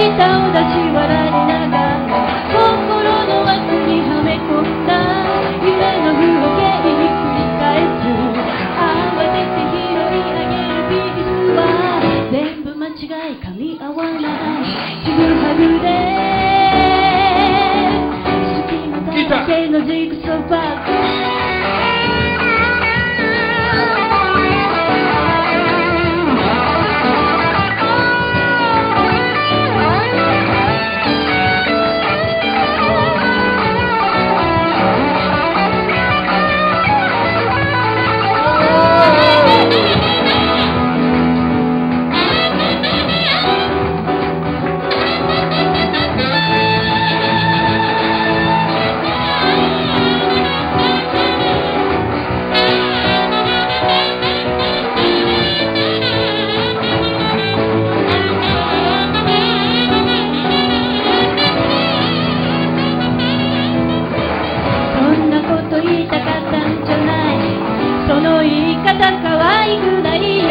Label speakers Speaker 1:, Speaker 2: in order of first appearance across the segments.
Speaker 1: 舌を出し笑いながら心の枠にはめ込んだ夢の風景に繰り返す。慌てて拾い上げるビーズは全部間違い噛み合わないちぐはぐで隙間だらけのジグソーパズ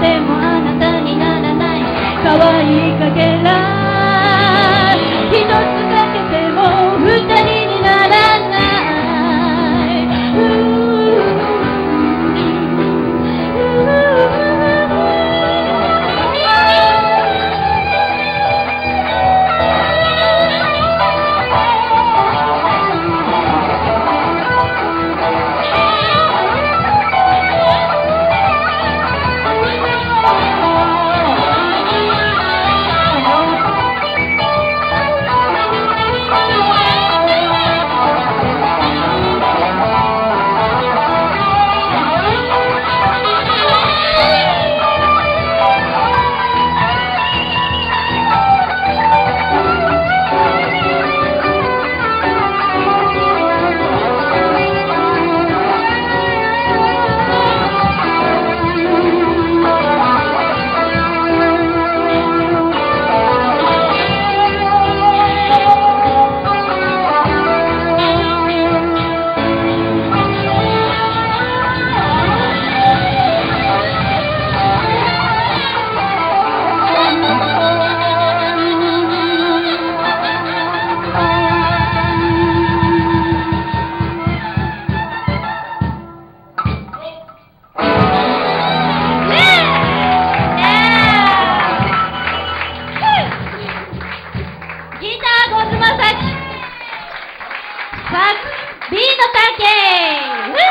Speaker 1: que Santa Package!